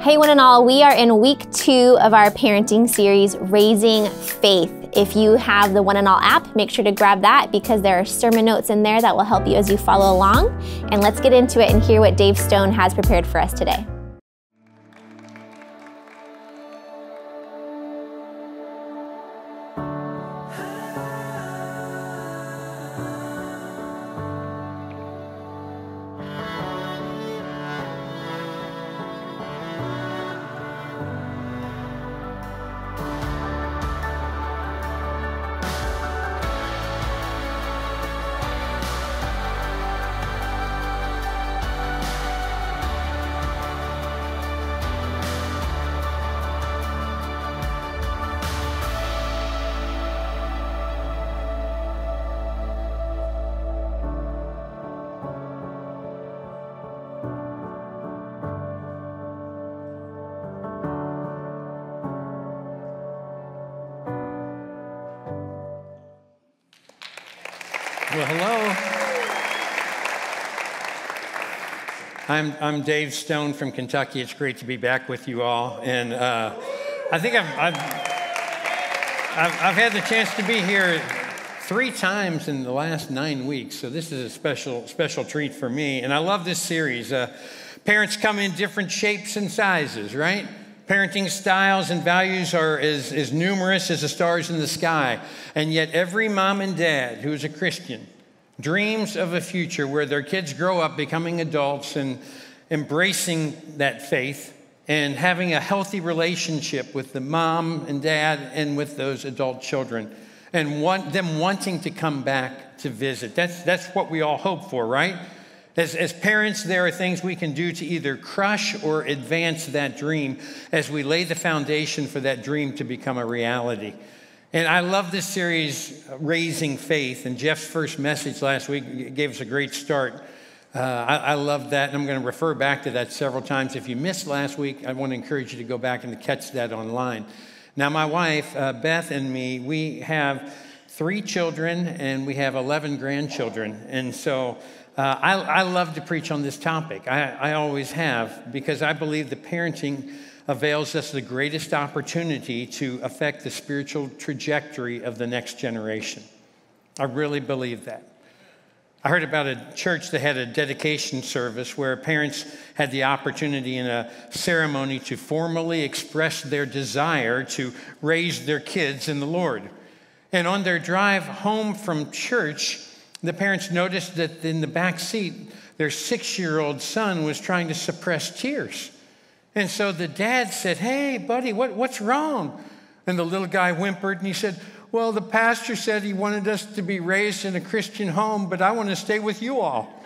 Hey, one and all, we are in week two of our parenting series, Raising Faith. If you have the One and All app, make sure to grab that because there are sermon notes in there that will help you as you follow along. And let's get into it and hear what Dave Stone has prepared for us today. I'm, I'm Dave Stone from Kentucky. It's great to be back with you all. And uh, I think I've, I've, I've, I've had the chance to be here three times in the last nine weeks. So this is a special, special treat for me. And I love this series. Uh, parents come in different shapes and sizes, right? Parenting styles and values are as, as numerous as the stars in the sky. And yet, every mom and dad who is a Christian dreams of a future where their kids grow up becoming adults and embracing that faith and having a healthy relationship with the mom and dad and with those adult children and want, them wanting to come back to visit. That's, that's what we all hope for, right? As, as parents, there are things we can do to either crush or advance that dream as we lay the foundation for that dream to become a reality. And I love this series, Raising Faith. And Jeff's first message last week gave us a great start. Uh, I, I love that, and I'm going to refer back to that several times. If you missed last week, I want to encourage you to go back and catch that online. Now, my wife, uh, Beth, and me, we have three children and we have 11 grandchildren. And so uh, I, I, love to preach on this topic. I, I always have because I believe the parenting avails us the greatest opportunity to affect the spiritual trajectory of the next generation. I really believe that. I heard about a church that had a dedication service where parents had the opportunity in a ceremony to formally express their desire to raise their kids in the Lord. And on their drive home from church, the parents noticed that in the back seat, their six year old son was trying to suppress tears. And so the dad said, Hey, buddy, what, what's wrong? And the little guy whimpered and he said, Well, the pastor said he wanted us to be raised in a Christian home, but I want to stay with you all.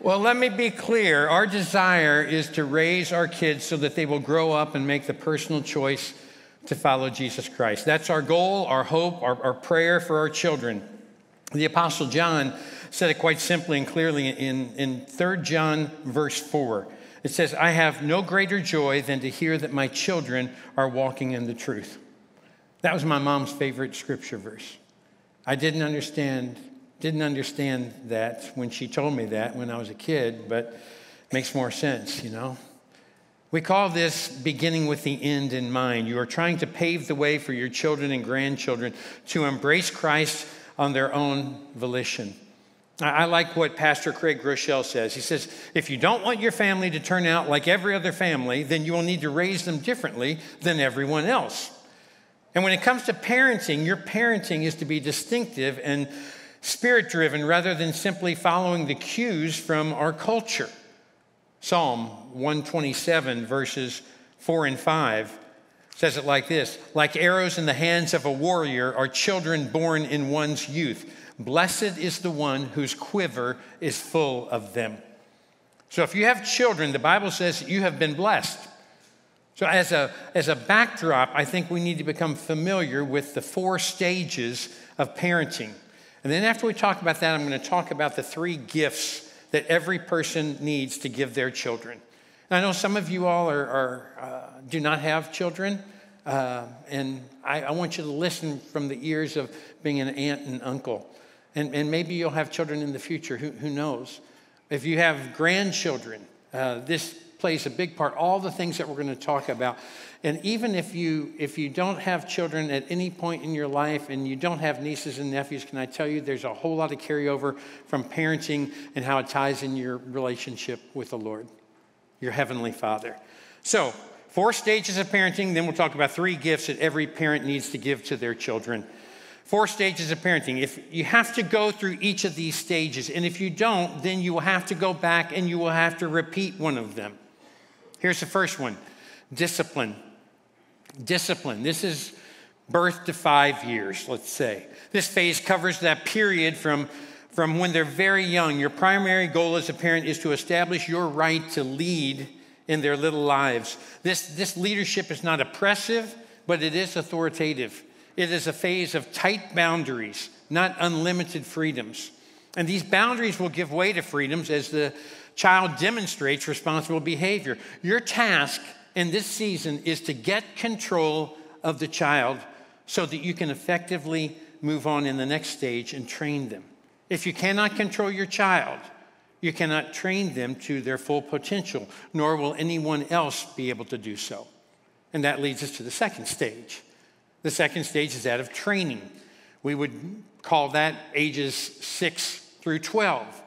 well, let me be clear. Our desire is to raise our kids so that they will grow up and make the personal choice to follow Jesus Christ. That's our goal, our hope, our, our prayer for our children. The Apostle John said it quite simply and clearly in, in 3 John, verse 4. It says, I have no greater joy than to hear that my children are walking in the truth. That was my mom's favorite scripture verse. I didn't understand, didn't understand that when she told me that when I was a kid, but it makes more sense, you know. We call this beginning with the end in mind. You are trying to pave the way for your children and grandchildren to embrace Christ on their own volition. I like what Pastor Craig Groeschel says. He says, if you don't want your family to turn out like every other family, then you will need to raise them differently than everyone else. And when it comes to parenting, your parenting is to be distinctive and spirit driven rather than simply following the cues from our culture. Psalm 127, verses 4 and 5 says it like this Like arrows in the hands of a warrior are children born in one's youth. Blessed is the one whose quiver is full of them. So if you have children, the Bible says you have been blessed. So, as a, as a backdrop, I think we need to become familiar with the four stages of parenting. And then, after we talk about that, I'm going to talk about the three gifts that every person needs to give their children. I know some of you all are, are uh, do not have children, uh, and I, I want you to listen from the ears of being an aunt and uncle and, and maybe you'll have children in the future, who, who knows? If you have grandchildren, uh, this plays a big part. All the things that we're going to talk about. And even if you if you don't have children at any point in your life and you don't have nieces and nephews, can I tell you there's a whole lot of carryover from parenting and how it ties in your relationship with the Lord, your heavenly Father. So, four stages of parenting, then we'll talk about three gifts that every parent needs to give to their children. Four stages of parenting. If you have to go through each of these stages, and if you don't, then you will have to go back and you will have to repeat one of them. Here's the first one discipline. Discipline. This is birth to five years, let's say. This phase covers that period from, from when they're very young. Your primary goal as a parent is to establish your right to lead in their little lives. This, this leadership is not oppressive, but it is authoritative. It is a phase of tight boundaries, not unlimited freedoms. And these boundaries will give way to freedoms as the child demonstrates responsible behavior. Your task in this season is to get control of the child so that you can effectively move on in the next stage and train them. If you cannot control your child, you cannot train them to their full potential, nor will anyone else be able to do so. And that leads us to the second stage the second stage is that of training. We would call that ages 6 through 12.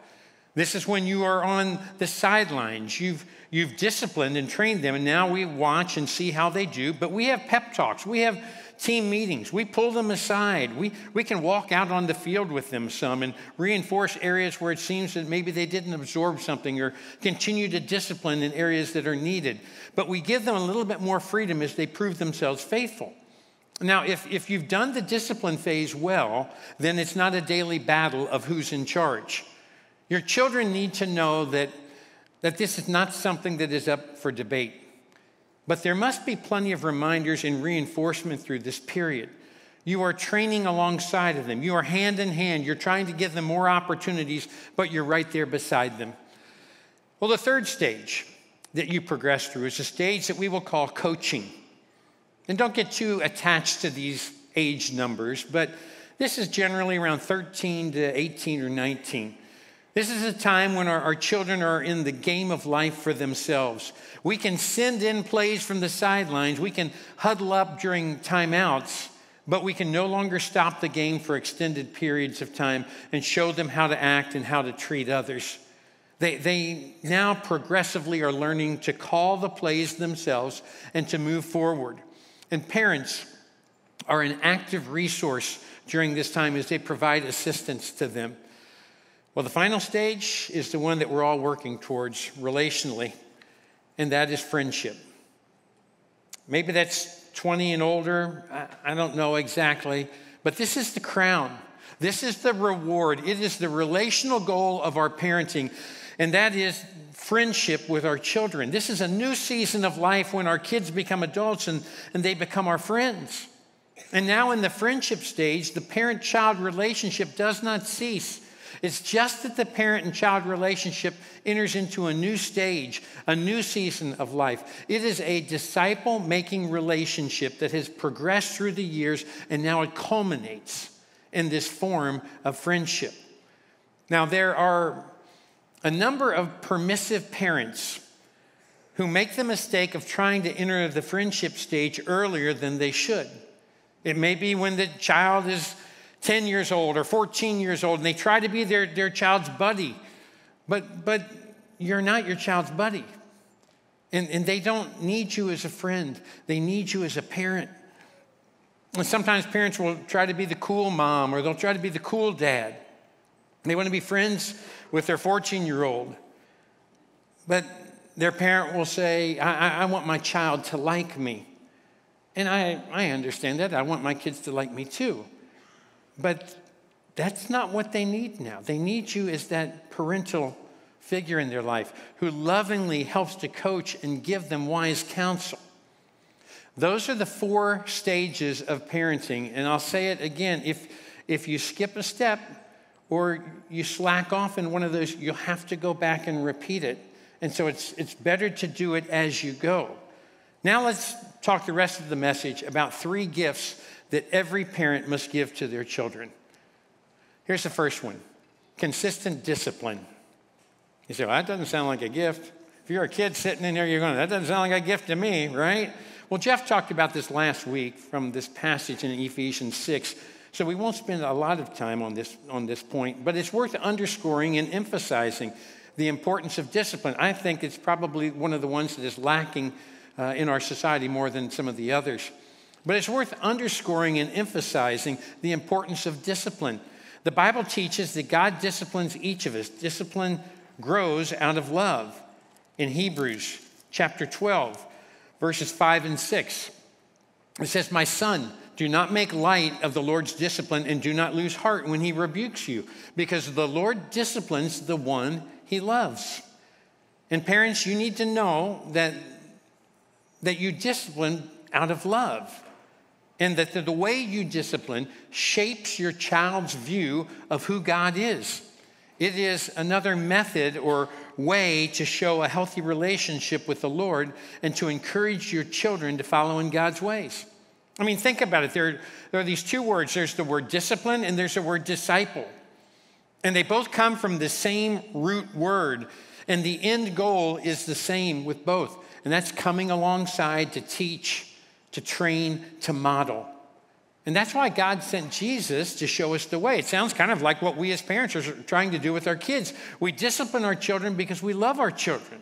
This is when you are on the sidelines. You've, you've disciplined and trained them, and now we watch and see how they do. But we have pep talks, we have team meetings, we pull them aside. We, we can walk out on the field with them some and reinforce areas where it seems that maybe they didn't absorb something or continue to discipline in areas that are needed. But we give them a little bit more freedom as they prove themselves faithful. Now, if, if you've done the discipline phase well, then it's not a daily battle of who's in charge. Your children need to know that, that this is not something that is up for debate. But there must be plenty of reminders and reinforcement through this period. You are training alongside of them. You are hand in hand. You're trying to give them more opportunities, but you're right there beside them. Well, the third stage that you progress through is a stage that we will call coaching. And don't get too attached to these age numbers, but this is generally around 13 to 18 or 19. This is a time when our, our, children are in the game of life for themselves. We can send in plays from the sidelines, we can huddle up during timeouts, but we can no longer stop the game for extended periods of time and show them how to act and how to treat others. They, they now progressively are learning to call the plays themselves and to move forward. And parents are an active resource during this time as they provide assistance to them. Well, the final stage is the one that we're all working towards relationally, and that is friendship. Maybe that's 20 and older, I, don't know exactly, but this is the crown. This is the reward. It is the relational goal of our parenting, and that is friendship with our children. This is a new season of life when our kids become adults and, and they become our friends. And now, in the friendship stage, the parent child relationship does not cease. It's just that the parent and child relationship enters into a new stage, a new season of life. It is a disciple making relationship that has progressed through the years and now it culminates in this form of friendship. Now, there are a number of permissive parents who make the mistake of trying to enter the friendship stage earlier than they should. It may be when the child is 10 years old or 14 years old and they try to be their, their child's buddy, but, but you're not your child's buddy. And, and they don't need you as a friend, they need you as a parent. And sometimes parents will try to be the cool mom or they'll try to be the cool dad. They want to be friends with their 14 year old. But their parent will say, I, I, want my child to like me. And I, I understand that. I want my kids to like me too. But that's not what they need now. They need you as that parental figure in their life who lovingly helps to coach and give them wise counsel. Those are the four stages of parenting. And I'll say it again if, if you skip a step, or you slack off in one of those, you'll have to go back and repeat it. And so it's, it's better to do it as you go. Now let's talk the rest of the message about three gifts that every parent must give to their children. Here's the first one consistent discipline. You say, well, that doesn't sound like a gift. If you're a kid sitting in there, you're going, that doesn't sound like a gift to me, right? Well, Jeff talked about this last week from this passage in Ephesians 6. So we won't spend a lot of time on this, on this point, but it's worth underscoring and emphasizing the importance of discipline. I think it's probably one of the ones that is lacking uh, in our society more than some of the others. But it's worth underscoring and emphasizing the importance of discipline. The Bible teaches that God disciplines each of us. Discipline grows out of love. In Hebrews chapter 12, verses 5 and 6, it says, My son, do not make light of the Lord's discipline and do not lose heart when he rebukes you, because the Lord disciplines the one he loves. And parents, you need to know that, that you discipline out of love and that the way you discipline shapes your child's view of who God is. It is another method or way to show a healthy relationship with the Lord and to encourage your children to follow in God's ways. I mean, think about it. There, there are these two words there's the word discipline and there's the word disciple. And they both come from the same root word. And the end goal is the same with both. And that's coming alongside to teach to train, to model. And that's why God sent Jesus to show us the way. It sounds kind of like what we as parents are trying to do with our kids. We discipline our children because we love our children.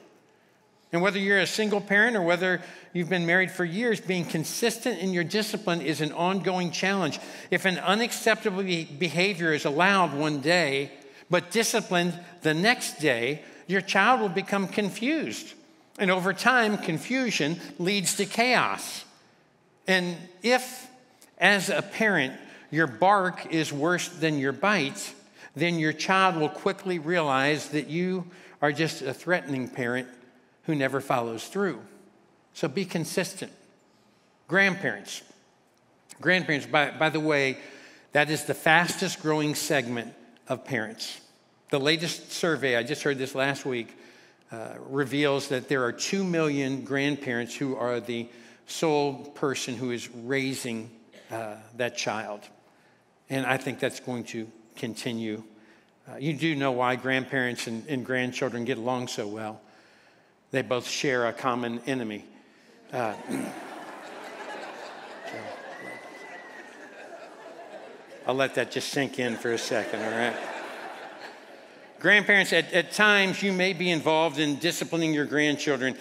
And whether you're a single parent or whether you've been married for years, being consistent in your discipline is an ongoing challenge. If an unacceptable behavior is allowed one day, but disciplined the next day, your child will become confused. And over time, confusion leads to chaos. And if, as a parent, your bark is worse than your bite, then your child will quickly realize that you are just a threatening parent who never follows through. So be consistent. Grandparents. Grandparents, by, by the way, that is the fastest growing segment of parents. The latest survey, I just heard this last week, uh, reveals that there are 2 million grandparents who are the sole person who is raising uh, that child. And I think that's going to continue. Uh, you do know why grandparents and, and, grandchildren get along so well. They both share a common enemy. Uh, so, I'll let that just sink in for a second, all right? Grandparents, at, at times you may be involved in disciplining your grandchildren.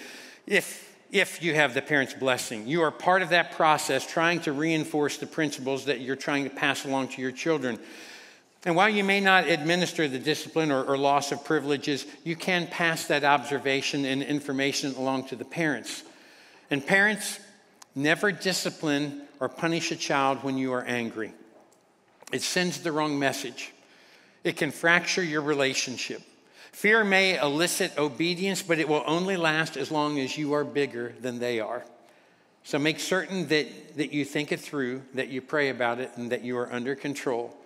If if you have the parent's blessing. You are part of that process trying to reinforce the principles that you're trying to pass along to your children. And while you may not administer the discipline or, or, loss of privileges, you can pass that observation and information along to the parents. And parents, never discipline or punish a child when you are angry. It sends the wrong message, it can fracture your relationship. Fear may elicit obedience, but it will only last as long as you are bigger than they are. So make certain that, that you think it through, that you pray about it, and that you are under control.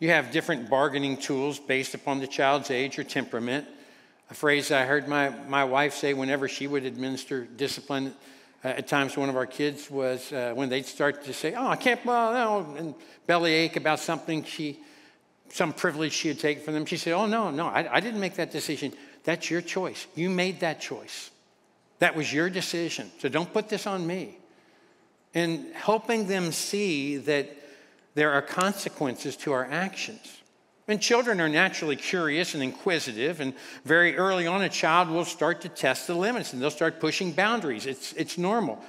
You have different bargaining tools based upon the child's age or temperament. A phrase I heard my, my wife say whenever she would administer discipline uh, at times one of our kids was uh, when they'd start to say, Oh, I can't, well, no, and bellyache about something, she some privilege she had taken from them. She said, Oh, no, no, I, I didn't make that decision. That's your choice. You made that choice. That was your decision. So don't put this on me. And helping them see that there are consequences to our actions. And children are naturally curious and inquisitive, and very early on, a child will start to test the limits and they'll start pushing boundaries. It's, it's normal.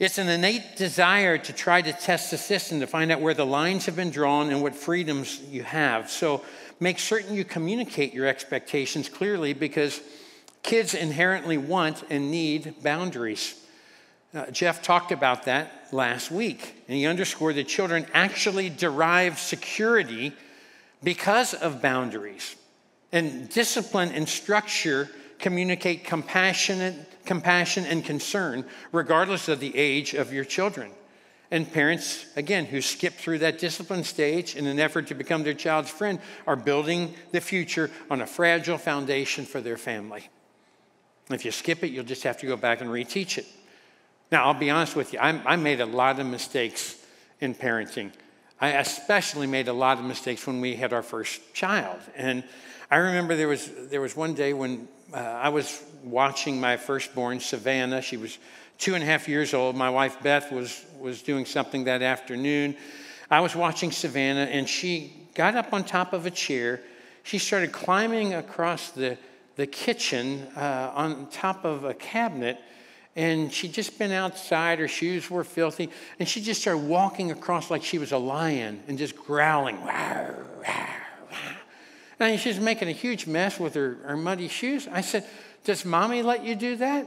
It's an innate desire to try to test the system to find out where the lines have been drawn and what freedoms you have. So make certain you communicate your expectations clearly because kids inherently want and need boundaries. Uh, Jeff talked about that last week, and he underscored that children actually derive security because of boundaries. And discipline and structure communicate compassionate compassion and concern, regardless of the age of your children. And parents, again, who skip through that discipline stage in an effort to become their child's friend, are building the future on a fragile foundation for their family. If you skip it, you'll just have to go back and reteach it. Now, I'll be honest with you, I, I made a lot of mistakes in parenting. I especially made a lot of mistakes when we had our first child. And I remember there was, there was one day when uh, I was watching my firstborn, Savannah. She was two and a half years old. My wife, Beth, was, was doing something that afternoon. I was watching Savannah, and she got up on top of a chair. She started climbing across the, the kitchen uh, on top of a cabinet and she'd just been outside, her shoes were filthy, and she just started walking across like she was a lion and just growling. And she she's making a huge mess with her, her muddy shoes. I said, Does mommy let you do that?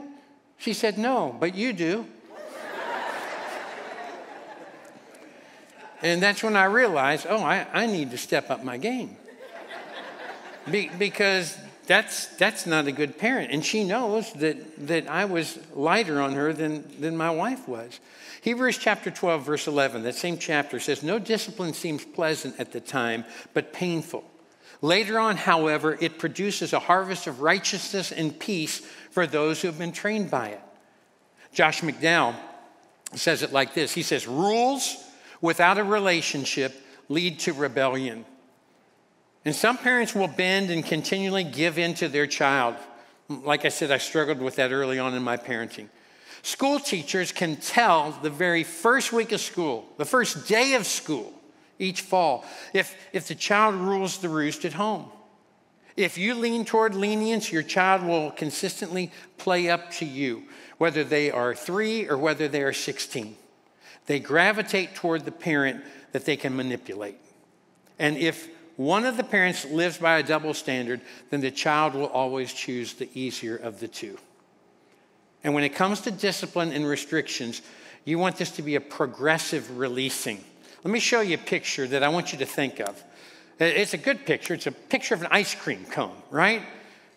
She said, No, but you do. and that's when I realized, oh, I, I need to step up my game. Be, because that's, that's not a good parent. And she knows that, that I was lighter on her than, than my wife was. Hebrews chapter 12, verse 11, that same chapter says, No discipline seems pleasant at the time, but painful. Later on, however, it produces a harvest of righteousness and peace for those who have been trained by it. Josh McDowell says it like this He says, Rules without a relationship lead to rebellion. And some parents will bend and continually give in to their child. Like I said, I struggled with that early on in my parenting. School teachers can tell the very first week of school, the first day of school, each fall, if, if the child rules the roost at home. If you lean toward lenience, your child will consistently play up to you, whether they are three or whether they are 16. They gravitate toward the parent that they can manipulate. And if one of the parents lives by a double standard, then the child will always choose the easier of the two. And when it comes to discipline and restrictions, you want this to be a progressive releasing. Let me show you a picture that I want you to think of. It's a good picture. It's a picture of an ice cream cone, right?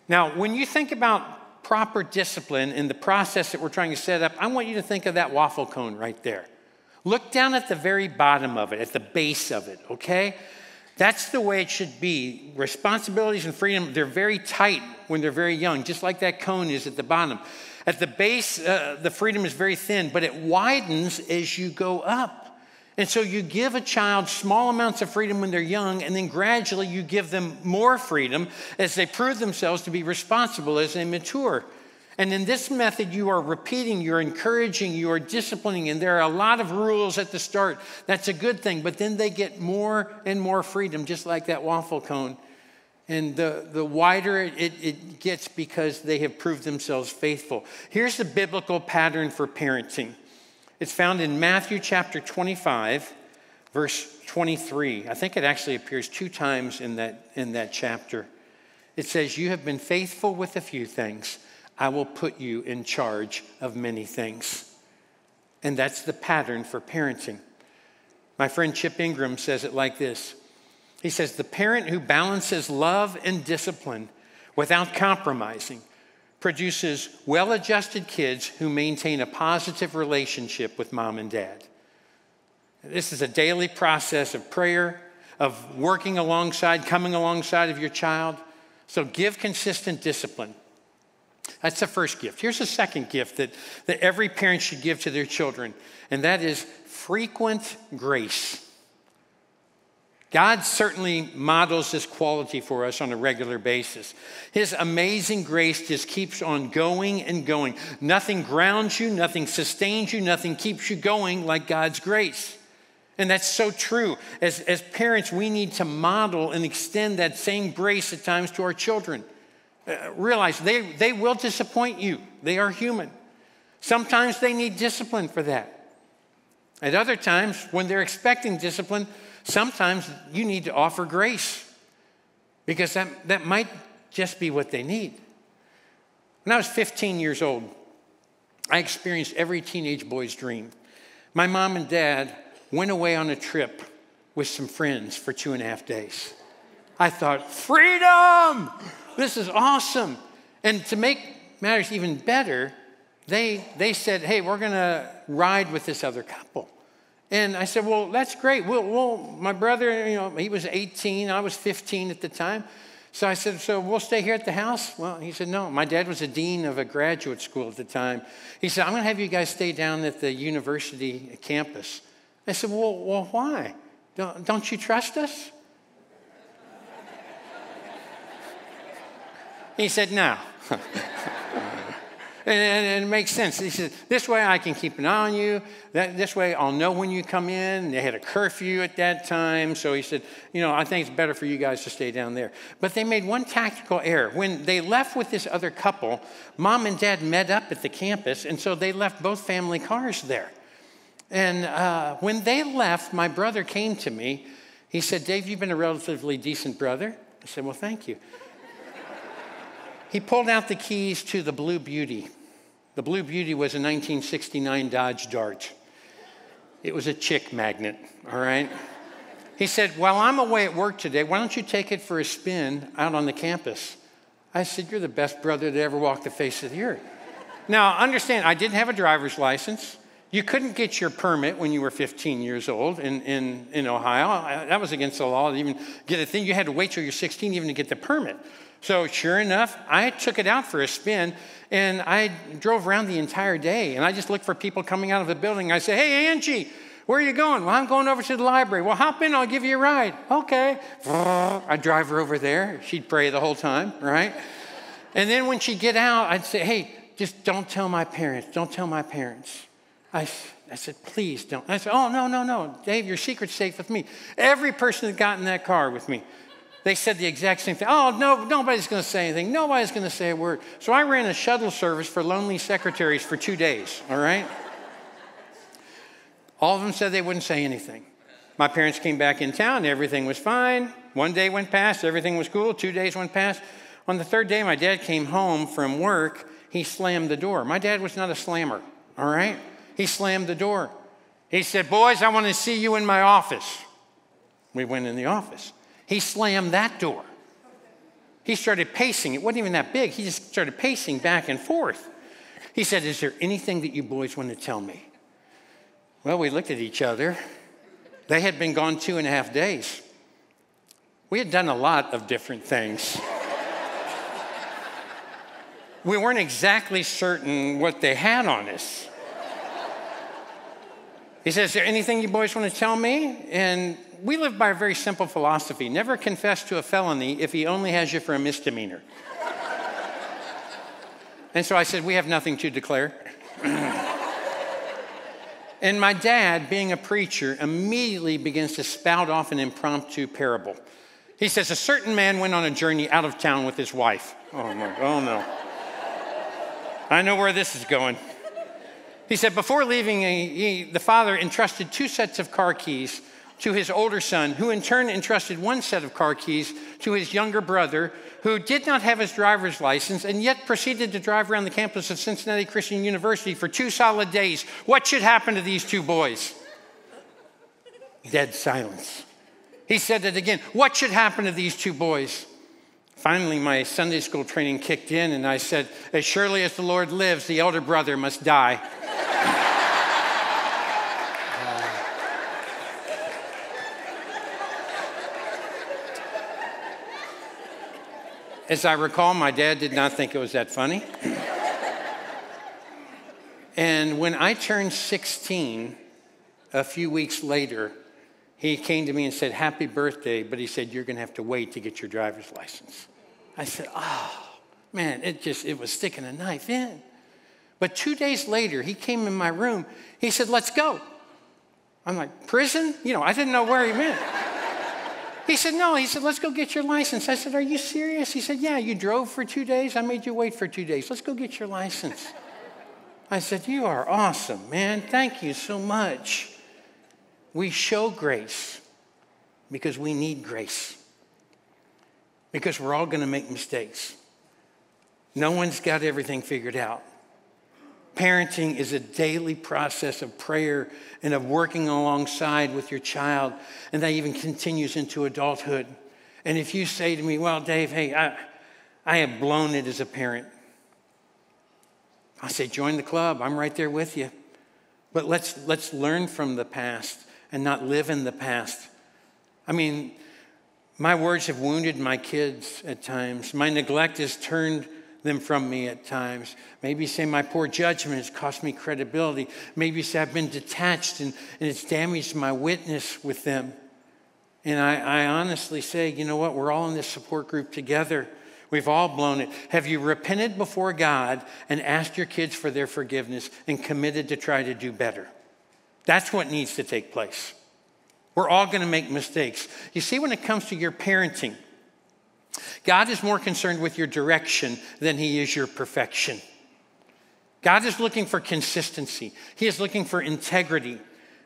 Now, when you think about proper discipline in the process that we're trying to set up, I want you to think of that waffle cone right there. Look down at the very bottom of it, at the base of it, okay? That's the way it should be. Responsibilities and freedom, they're very tight when they're very young, just like that cone is at the bottom. At the base, uh, the freedom is very thin, but it widens as you go up. And so you give a child small amounts of freedom when they're young, and then gradually you give them more freedom as they prove themselves to be responsible as they mature. And in this method, you are repeating, you're encouraging, you are disciplining, and there are a lot of rules at the start. That's a good thing, but then they get more and more freedom, just like that waffle cone. And the, the wider it, it gets because they have proved themselves faithful. Here's the biblical pattern for parenting it's found in Matthew chapter 25, verse 23. I think it actually appears two times in that, in that chapter. It says, You have been faithful with a few things I will put you in charge of many things. And that's the pattern for parenting. My friend Chip Ingram says it like this He says, The parent who balances love and discipline without compromising produces well adjusted kids who maintain a positive relationship with mom and dad. This is a daily process of prayer, of working alongside, coming alongside of your child. So give consistent discipline. That's the first gift. Here's the second gift that, that every parent should give to their children, and that is frequent grace. God certainly models this quality for us on a regular basis. His amazing grace just keeps on going and going. Nothing grounds you, nothing sustains you, nothing keeps you going like God's grace. And that's so true. As, as parents, we need to model and extend that same grace at times to our children. Uh, realize they, they will disappoint you, they are human. Sometimes they need discipline for that. At other times, when they're expecting discipline, sometimes you need to offer grace because that, that might just be what they need. When I was 15 years old, I experienced every teenage boy's dream. My mom and dad went away on a trip with some friends for two and a half days. I thought, freedom! This is awesome. And to make matters even better, they, they said, hey, we're going to ride with this other couple. And I said, well, that's great. We'll, we'll, my brother, you know, he was 18, I was 15 at the time. So I said, so we'll stay here at the house? Well, he said, no. My dad was a dean of a graduate school at the time. He said, I'm going to have you guys stay down at the university campus. I said, well, well why? Don't, don't you trust us? he said, No. And, it makes sense. He said, This way I can keep an eye on you. That, this way I'll know when you come in. They had a curfew at that time. So he said, You know, I think it's better for you guys to stay down there. But they made one tactical error. When they left with this other couple, mom and dad met up at the campus. And so they left both family cars there. And uh, when they left, my brother came to me. He said, Dave, you've been a relatively decent brother. I said, Well, thank you. he pulled out the keys to the Blue Beauty. The Blue Beauty was a 1969 Dodge Dart. It was a chick magnet, all right? He said, While I'm away at work today, why don't you take it for a spin out on the campus? I said, You're the best brother that ever walked the face of the earth. Now, understand, I didn't have a driver's license. You couldn't get your permit when you were 15 years old in, in, in Ohio. That was against the law to even get a thing. You had to wait till you're 16 even to get the permit. So, sure enough, I took it out for a spin and I drove around the entire day. And I just looked for people coming out of the building. I said, Hey, Angie, where are you going? Well, I'm going over to the library. Well, hop in, I'll give you a ride. Okay. I'd drive her over there. She'd pray the whole time, right? And then when she'd get out, I'd say, Hey, just don't tell my parents. Don't tell my parents. I, I said, Please don't. I said, Oh, no, no, no. Dave, your secret's safe with me. Every person that got in that car with me they said the exact same thing. Oh, no, nobody's going to say anything. Nobody's going to say a word. So I ran a shuttle service for lonely secretaries for two days, all right? All of them said they wouldn't say anything. My parents came back in town, everything was fine. One day went past, everything was cool. Two days went past. On the third day, my dad came home from work. He slammed the door. My dad was not a slammer, all right? He slammed the door. He said, Boys, I want to see you in my office. We went in the office. He slammed that door. He started pacing. It wasn't even that big. He just started pacing back and forth. He said, Is there anything that you boys want to tell me? Well, we looked at each other. They had been gone two and a half days. We had done a lot of different things. we weren't exactly certain what they had on us. He says, Is there anything you boys want to tell me? And we live by a very simple philosophy never confess to a felony if he only has you for a misdemeanor. and so I said, We have nothing to declare. and my dad, being a preacher, immediately begins to spout off an impromptu parable. He says, A certain man went on a journey out of town with his wife. Oh, no. Oh, no. I know where this is going. He said, Before leaving, he, the father entrusted two sets of car keys to his older son, who in turn entrusted one set of car keys to his younger brother, who did not have his driver's license and yet proceeded to drive around the campus of Cincinnati Christian University for two solid days. What should happen to these two boys? Dead silence. He said it again. What should happen to these two boys? Finally, my Sunday school training kicked in, and I said, As surely as the Lord lives, the elder brother must die. As I recall, my dad did not think it was that funny. and when I turned 16, a few weeks later, he came to me and said, Happy birthday, but he said, You're going to have to wait to get your driver's license. I said, Oh, man, it just, it was sticking a knife in. But two days later, he came in my room. He said, Let's go. I'm like, Prison? You know, I didn't know where he meant. He said, No. He said, Let's go get your license. I said, Are you serious? He said, Yeah, you drove for two days. I made you wait for two days. Let's go get your license. I said, You are awesome, man. Thank you so much. We show grace because we need grace, because we're all going to make mistakes. No one's got everything figured out. Parenting is a daily process of prayer and of working alongside with your child, and that even continues into adulthood. And if you say to me, Well, Dave, hey, I, I have blown it as a parent, I say, Join the club. I'm right there with you. But let's, let's learn from the past and not live in the past. I mean, my words have wounded my kids at times. My neglect has turned them from me at times. Maybe say my poor judgment has cost me credibility. Maybe say I've been detached and, and it's damaged my witness with them. And I, I honestly say, you know what? We're all in this support group together. We've all blown it. Have you repented before God and asked your kids for their forgiveness and committed to try to do better? That's what needs to take place. We're all going to make mistakes. You see, when it comes to your parenting, God is more concerned with your direction than he is your perfection. God is looking for consistency, He is looking for integrity,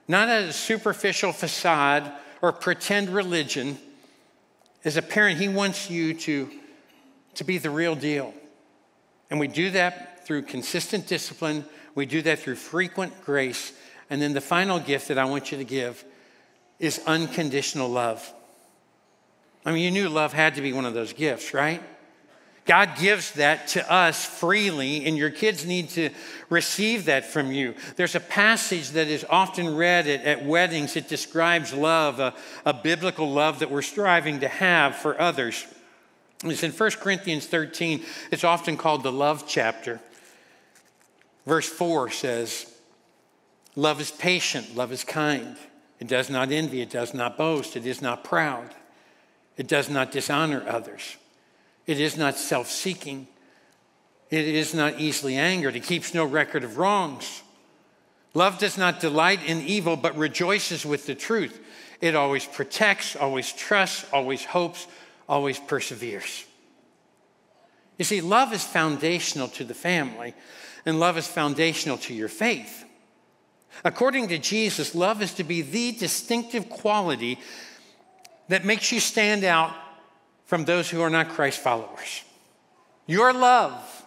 not a superficial facade or pretend religion. As a parent, He wants you to, to be the real deal. And we do that through consistent discipline, we do that through frequent grace. And then the final gift that I want you to give is unconditional love. I mean, you knew love had to be one of those gifts, right? God gives that to us freely, and your kids need to receive that from you. There's a passage that is often read at, at weddings. It describes love, a, a biblical love that we're striving to have for others. It's in 1 Corinthians 13. It's often called the love chapter. Verse 4 says, Love is patient, love is kind. It does not envy, it does not boast, it is not proud, it does not dishonor others. It is not self seeking. It is not easily angered. It keeps no record of wrongs. Love does not delight in evil, but rejoices with the truth. It always protects, always trusts, always hopes, always perseveres. You see, love is foundational to the family, and love is foundational to your faith. According to Jesus, love is to be the distinctive quality that makes you stand out from those who are not Christ followers. Your love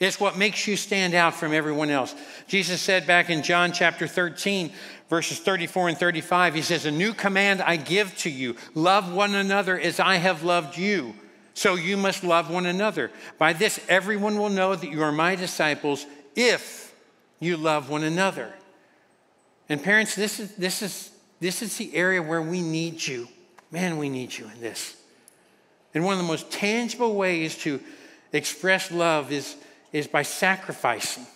is what makes you stand out from everyone else. Jesus said back in John chapter 13, verses 34 and 35, He says, A new command I give to you love one another as I have loved you. So you must love one another. By this, everyone will know that you are my disciples if you love one another. And parents, this is, this is, this is the area where we need you. Man, we need you in this. And one of the most tangible ways to express love is, is by sacrificing.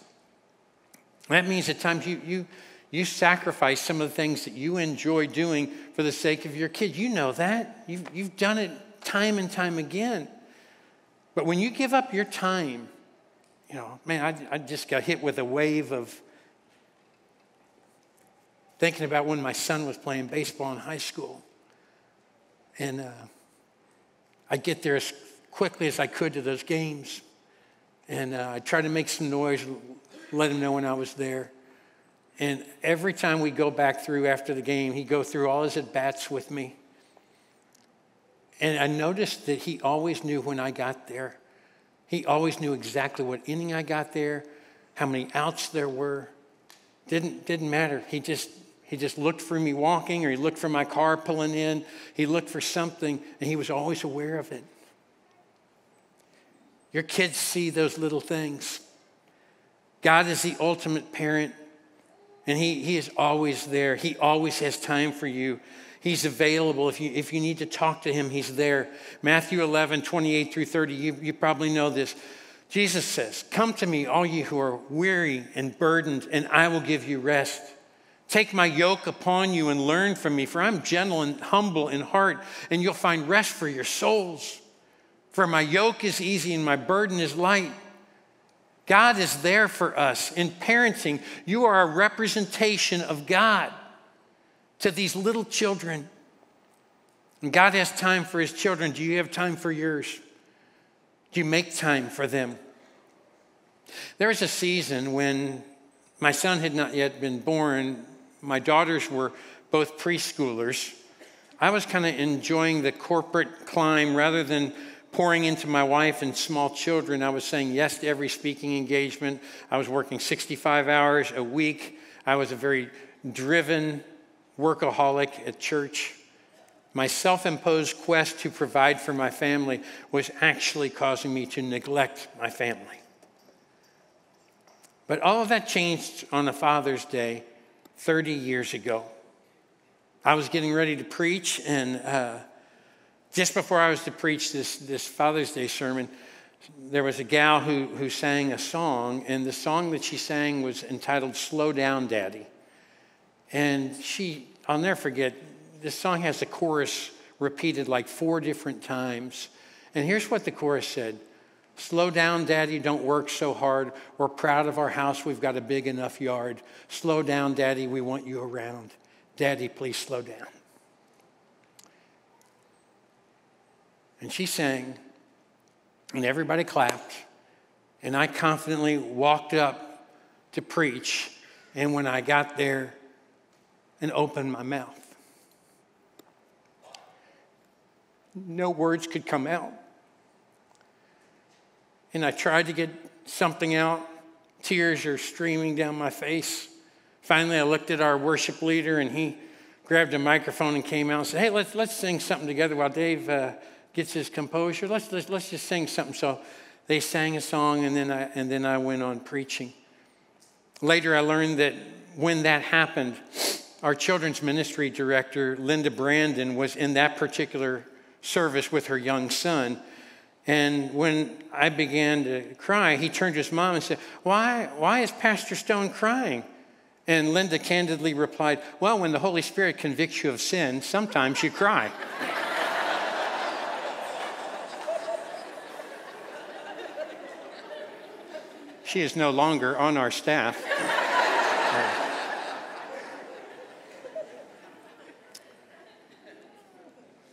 That means at times you, you, you sacrifice some of the things that you enjoy doing for the sake of your kid. You know that. You've, you've done it time and time again. But when you give up your time, you know, man, I, I just got hit with a wave of thinking about when my son was playing baseball in high school. And uh, I'd get there as quickly as I could to those games. And uh, I'd try to make some noise, let him know when I was there. And every time we go back through after the game, he'd go through all his at bats with me. And I noticed that he always knew when I got there. He always knew exactly what inning I got there, how many outs there were. Didn't, didn't matter. He just he just looked for me walking, or he looked for my car pulling in. He looked for something, and he was always aware of it. Your kids see those little things. God is the ultimate parent, and he, he is always there. He always has time for you. He's available. If you, if you need to talk to him, he's there. Matthew 11, 28 through 30, you, you probably know this. Jesus says, Come to me, all you who are weary and burdened, and I will give you rest. Take my yoke upon you and learn from me, for I'm gentle and humble in heart, and you'll find rest for your souls. For my yoke is easy and my burden is light. God is there for us. In parenting, you are a representation of God to these little children. And God has time for his children. Do you have time for yours? Do you make time for them? There was a season when my son had not yet been born my daughters were both preschoolers. I was kind of enjoying the corporate climb rather than pouring into my wife and small children. I was saying yes to every speaking engagement. I was working 65 hours a week. I was a very driven workaholic at church. My self imposed quest to provide for my family was actually causing me to neglect my family. But all of that changed on a Father's Day 30 years ago. I was getting ready to preach, and uh, just before I was to preach this, this Father's Day sermon, there was a gal who, who sang a song, and the song that she sang was entitled Slow Down, Daddy. And she, I'll never forget, this song has the chorus repeated like four different times. And here's what the chorus said Slow down, Daddy, don't work so hard. We're proud of our house, we've got a big enough yard. Slow down, Daddy, we want you around. Daddy, please slow down. And she sang, and everybody clapped. And I confidently walked up to preach. And when I got there and opened my mouth, no words could come out. And I tried to get something out. Tears are streaming down my face. Finally, I looked at our worship leader, and he grabbed a microphone and came out and said, Hey, let's, let's sing something together while Dave uh, gets his composure. Let's, let's, let's just sing something. So they sang a song, and then, I, and then I went on preaching. Later, I learned that when that happened, our children's ministry director, Linda Brandon, was in that particular service with her young son. And when I began to cry, he turned to his mom and said, Why, why is Pastor Stone crying? And Linda candidly replied, Well, when the Holy Spirit convicts you of sin, sometimes you cry. she is no longer on our staff.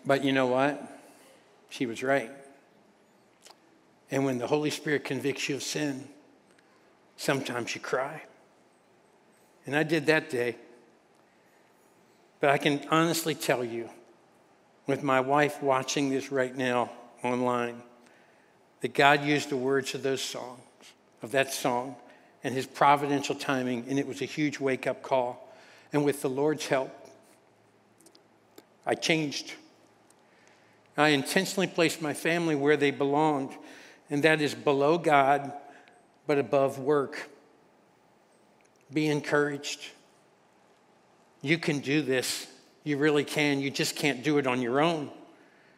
But you know what? She was right. And when the Holy Spirit convicts you of sin, sometimes you cry. And I did that day. But I can honestly tell you, with my wife watching this right now online, that God used the words of those songs, of that song, and his providential timing, and it was a huge wake up call. And with the Lord's help, I changed. I intentionally placed my family where they belonged, and that is below God, but above work. Be encouraged. You can do this. You really can. You just can't do it on your own.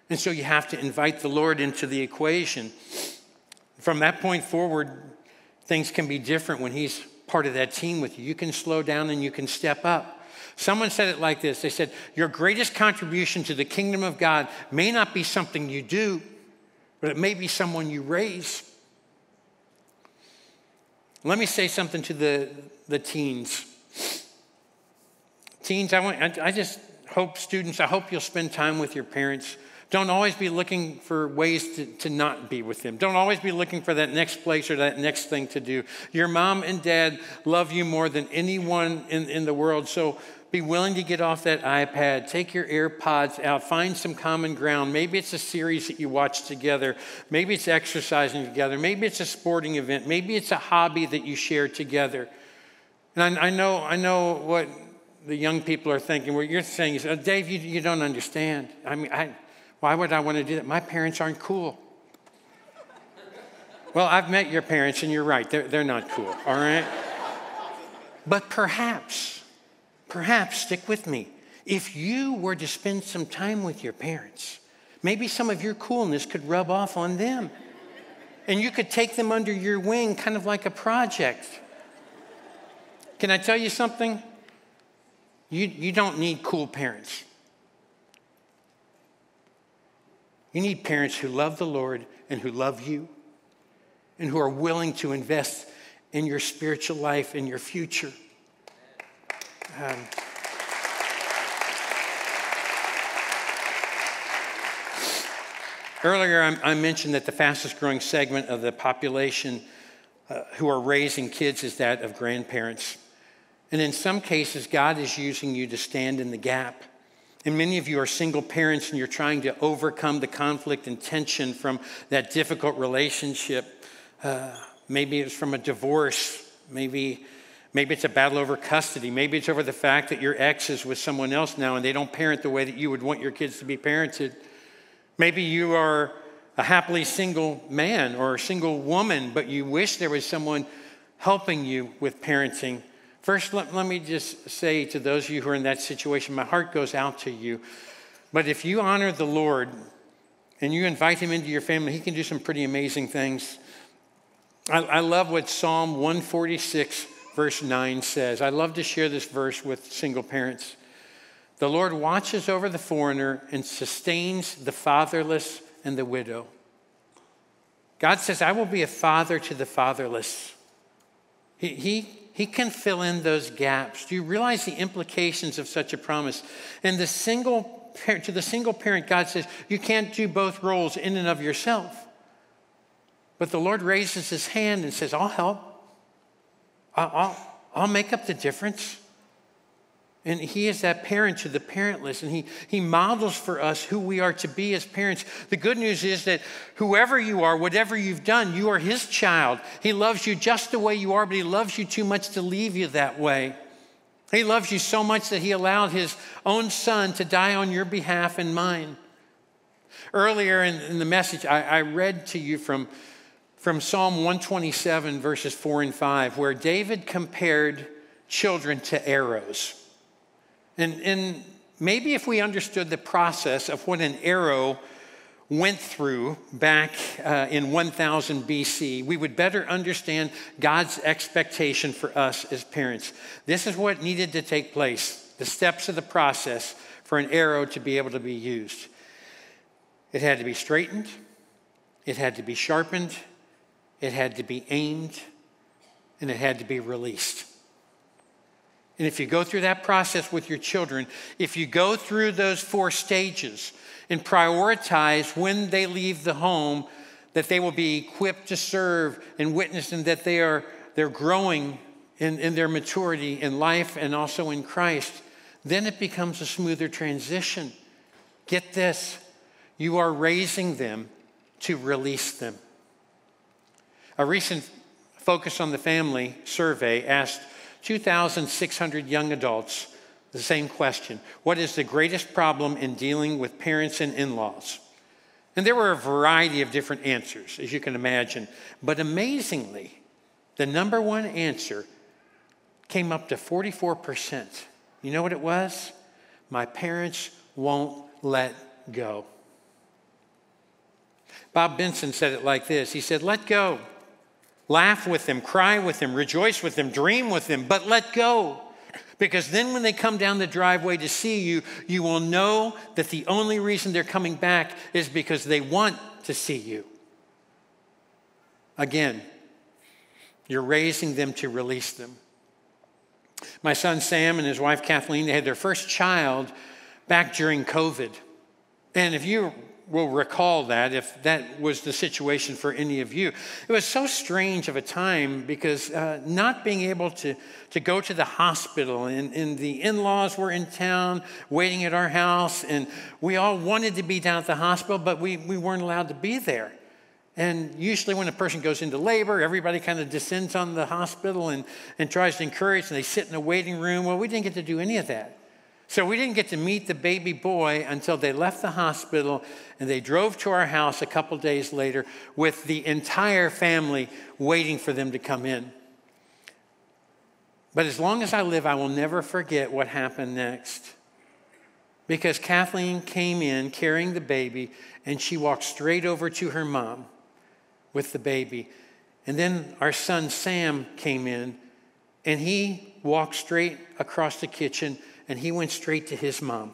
And so you have to invite the Lord into the equation. From that point forward, things can be different when He's part of that team with you. You can slow down and you can step up. Someone said it like this They said, Your greatest contribution to the kingdom of God may not be something you do, but it may be someone you raise. Let me say something to the, the teens. Teens, I, want, I just hope, students, I hope you'll spend time with your parents. Don't always be looking for ways to, to not be with them. Don't always be looking for that next place or that next thing to do. Your mom and dad love you more than anyone in, in the world. So be willing to get off that iPad, take your AirPods out, find some common ground. Maybe it's a series that you watch together. Maybe it's exercising together. Maybe it's a sporting event. Maybe it's a hobby that you share together. And I, I know, I know what the young people are thinking. What you're saying is, oh, Dave, you, you don't understand. I mean, I, why would I want to do that? My parents aren't cool. well, I've met your parents, and you're right. They're, they're not cool, all right? But perhaps Perhaps, stick with me, if you were to spend some time with your parents, maybe some of your coolness could rub off on them. And you could take them under your wing, kind of like a project. Can I tell you something? You, you don't need cool parents. You need parents who love the Lord and who love you and who are willing to invest in your spiritual life and your future. Um, earlier, I, I, mentioned that the fastest growing segment of the population uh, who are raising kids is that of grandparents. And in some cases, God is using you to stand in the gap. And many of you are single parents and you're trying to overcome the conflict and tension from that difficult relationship. Uh, maybe it's from a divorce, maybe Maybe it's a battle over custody. Maybe it's over the fact that your ex is with someone else now and they don't parent the way that you would want your kids to be parented. Maybe you are a happily single man or a single woman, but you wish there was someone helping you with parenting. First, let, let me just say to those of you who are in that situation, my heart goes out to you. But if you honor the Lord and you invite him into your family, he can do some pretty amazing things. I, I love what Psalm 146 verse 9 says. I love to share this verse with single parents. The Lord watches over the foreigner and sustains the fatherless and the widow. God says, I will be a father to the fatherless. He, he, he can fill in those gaps. Do you realize the implications of such a promise? And the single parent, to the single parent, God says, you can't do both roles in and of yourself. But the Lord raises his hand and says, I'll help. I'll, I'll, make up the difference. And he is that parent to the parentless, and he, he models for us who we are to be as parents. The good news is that whoever you are, whatever you've done, you are his child. He loves you just the way you are, but he loves you too much to leave you that way. He loves you so much that he allowed his own son to die on your behalf and mine. Earlier in, in the message, I, I read to you from, from Psalm 127, verses 4 and 5, where David compared children to arrows. And, and maybe if we understood the process of what an arrow went through back uh, in 1000 BC, we would better understand God's expectation for us as parents. This is what needed to take place, the steps of the process for an arrow to be able to be used. It had to be straightened, it had to be sharpened, it had to be aimed, and it had to be released. And if you go through that process with your children, if you go through those four stages and prioritize when they leave the home, that they will be equipped to serve and witness and that they are they're growing in, in their maturity in life and also in Christ, then it becomes a smoother transition. Get this, you are raising them to release them. A recent Focus on the Family survey asked 2,600 young adults the same question What is the greatest problem in dealing with parents and in laws? And there were a variety of different answers, as you can imagine. But amazingly, the number one answer came up to 44%. You know what it was? My parents won't let go. Bob Benson said it like this He said, Let go. Laugh with them, cry with them, rejoice with them, dream with them, but let go. Because then when they come down the driveway to see you, you will know that the only reason they're coming back is because they want to see you. Again, you're raising them to release them. My son Sam and his wife Kathleen, they had their first child back during COVID. And if you will recall that if that was the situation for any of you. It was so strange of a time because uh, not being able to, to go to the hospital, and, and the in laws were in town waiting at our house, and we all wanted to be down at the hospital, but we, we weren't allowed to be there. And usually, when a person goes into labor, everybody kind of descends on the hospital and, and tries to encourage, and they sit in a waiting room. Well, we didn't get to do any of that. So we didn't get to meet the baby boy until they left the hospital and they drove to our house a couple days later with the entire family waiting for them to come in. But as long as I live, I will never forget what happened next. Because Kathleen came in carrying the baby and she walked straight over to her mom with the baby. And then our son Sam came in and he walked straight across the kitchen and he went straight to his mom.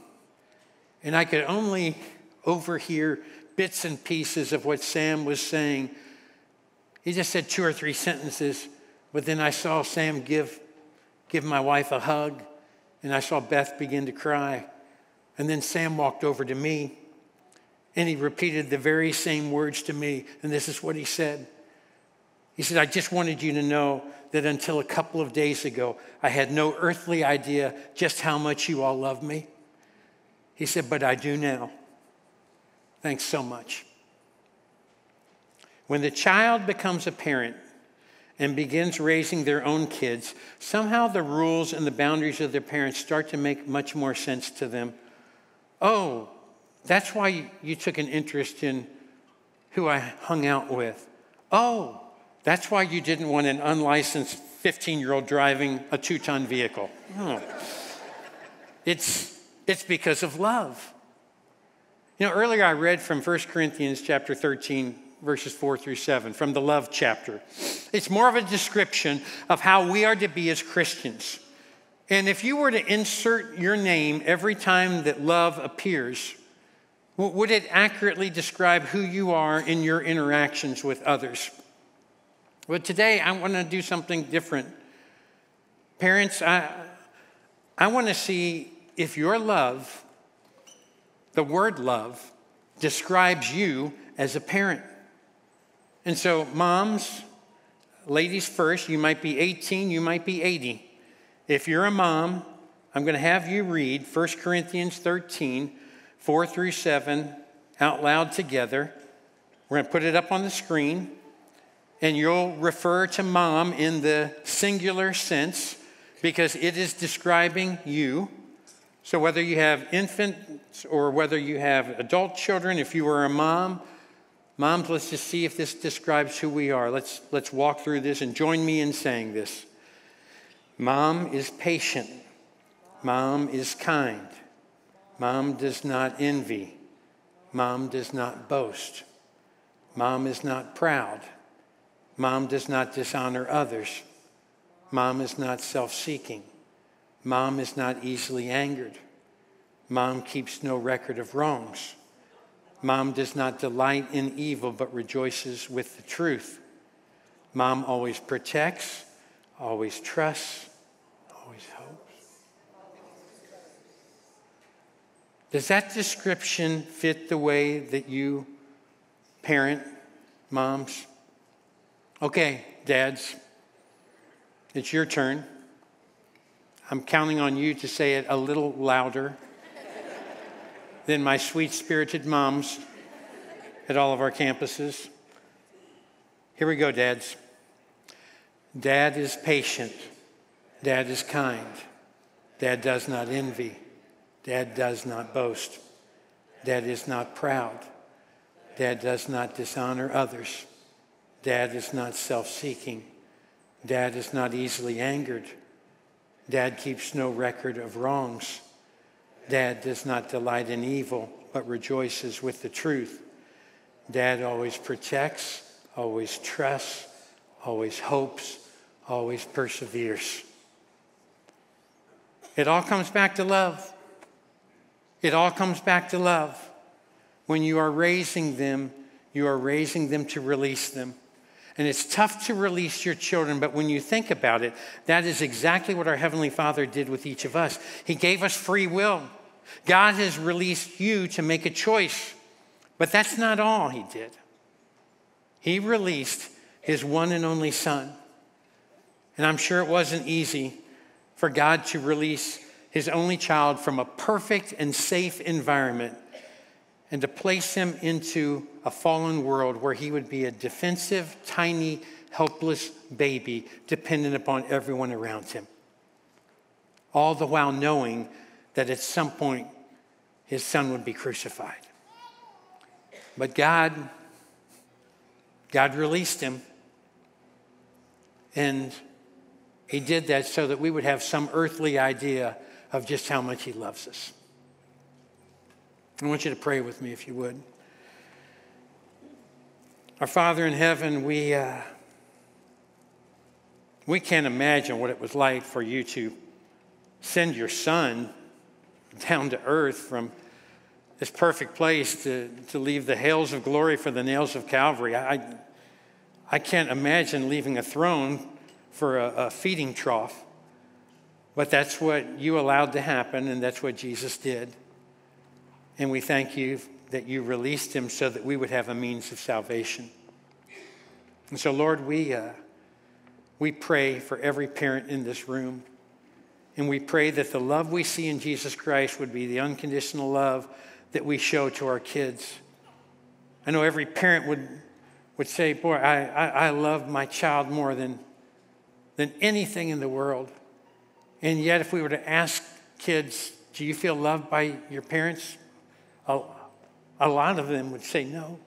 And I could only overhear bits and pieces of what Sam was saying. He just said two or three sentences, but then I saw Sam give, give my wife a hug, and I saw Beth begin to cry. And then Sam walked over to me, and he repeated the very same words to me, and this is what he said. He said, I just wanted you to know that until a couple of days ago, I had no earthly idea just how much you all love me. He said, But I do now. Thanks so much. When the child becomes a parent and begins raising their own kids, somehow the rules and the boundaries of their parents start to make much more sense to them. Oh, that's why you took an interest in who I hung out with. Oh, that's why you didn't want an unlicensed 15 year old driving a two ton vehicle. Oh. It's, it's because of love. You know, earlier I read from 1 Corinthians chapter 13, verses 4 through 7, from the love chapter. It's more of a description of how we are to be as Christians. And if you were to insert your name every time that love appears, would it accurately describe who you are in your interactions with others? But today, I want to do something different. Parents, I, I want to see if your love, the word love, describes you as a parent. And so, moms, ladies first, you might be 18, you might be 80. If you're a mom, I'm going to have you read 1 Corinthians 13, 4 through 7 out loud together. We're going to put it up on the screen, and you'll refer to mom in the singular sense because it is describing you. So, whether you have infants or whether you have adult children, if you are a mom, moms, let's just see if this describes who we are. Let's, let's walk through this and join me in saying this. Mom is patient. Mom is kind. Mom does not envy. Mom does not boast. Mom is not proud. Mom does not dishonor others. Mom is not self seeking. Mom is not easily angered. Mom keeps no record of wrongs. Mom does not delight in evil but rejoices with the truth. Mom always protects, always trusts, always hopes. Does that description fit the way that you parent moms? Okay, dads. It's your turn. I'm counting on you to say it a little louder than my sweet spirited moms at all of our campuses. Here we go, dads. Dad is patient. Dad is kind. Dad does not envy. Dad does not boast. Dad is not proud. Dad does not dishonor others. Dad is not self seeking. Dad is not easily angered. Dad keeps no record of wrongs. Dad does not delight in evil, but rejoices with the truth. Dad always protects, always trusts, always hopes, always perseveres. It all comes back to love. It all comes back to love. When you are raising them, you are raising them to release them. And it's tough to release your children, but when you think about it, that is exactly what our Heavenly Father did with each of us. He gave us free will. God has released you to make a choice, but that's not all He did. He released His one and only Son. And I'm sure it wasn't easy for God to release His only child from a perfect and safe environment and to place him into a fallen world where he would be a defensive, tiny, helpless baby dependent upon everyone around him. All the while knowing that at some point his son would be crucified. But God, God released him. And he did that so that we would have some earthly idea of just how much he loves us. I want you to pray with me if you would. Our Father in heaven, we, uh, we can't imagine what it was like for you to send your son down to earth from this perfect place to, to leave the hails of glory for the nails of Calvary. I, I can't imagine leaving a throne for a, a feeding trough, but that's what you allowed to happen, and that's what Jesus did. And we thank you that you released him so that we would have a means of salvation. And so, Lord, we, uh, we pray for every parent in this room. And we pray that the love we see in Jesus Christ would be the unconditional love that we show to our kids. I know every parent would, would say, Boy, I, I, I love my child more than, than anything in the world. And yet, if we were to ask kids, Do you feel loved by your parents? A, a lot of them would say no.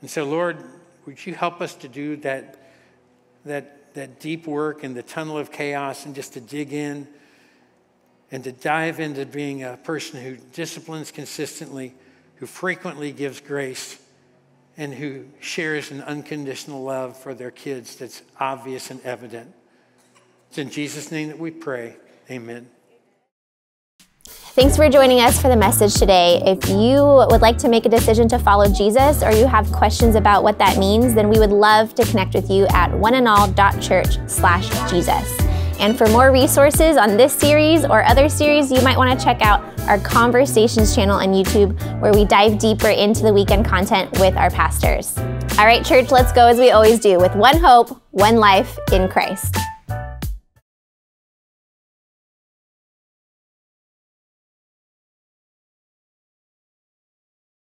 And so, Lord, would you help us to do that, that, that deep work in the tunnel of chaos and just to dig in and to dive into being a person who disciplines consistently, who frequently gives grace, and who shares an unconditional love for their kids that's obvious and evident. It's in Jesus' name that we pray. Amen. Thanks for joining us for the message today. If you would like to make a decision to follow Jesus or you have questions about what that means, then we would love to connect with you at oneandall.church slash Jesus. And for more resources on this series or other series, you might want to check out our Conversations channel on YouTube, where we dive deeper into the weekend content with our pastors. All right, church, let's go as we always do with one hope, one life in Christ.